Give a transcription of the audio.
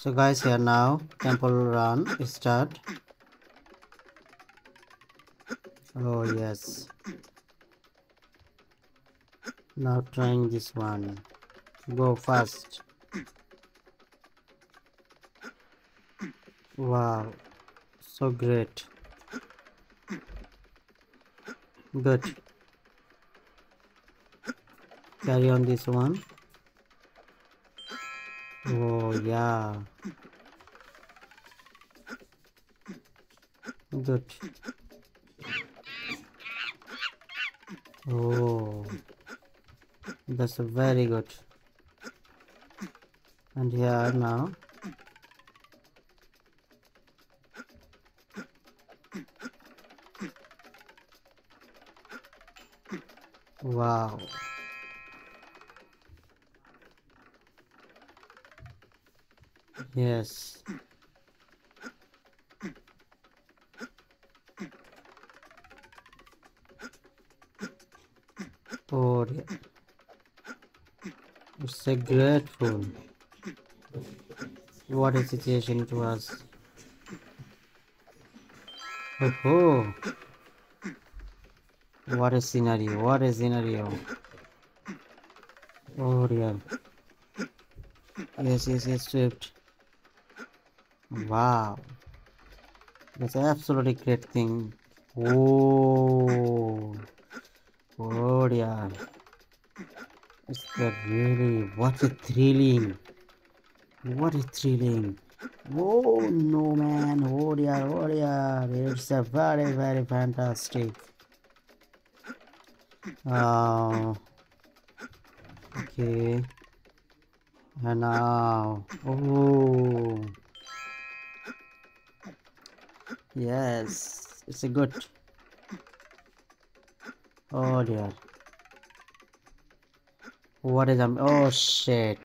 so guys here now temple run start. Oh yes. Now trying this one. Go fast. Wow. So great. Good. Carry on this one oh yeah. Good oh. That's very good. And here now. Wow yes. Oh dear. it's a grateful. What a situation it was. Oh what a scenario what a scenario. Oh yeah. yes yes yes swift wow. That's an absolutely great thing. Oh. Oh dear it's that really what a thrilling. What a thrilling. Oh no man. Oh dear oh dear it's a very very fantastic. Uh, okay. And now oh yes it's a good. Oh dear. What is um oh shit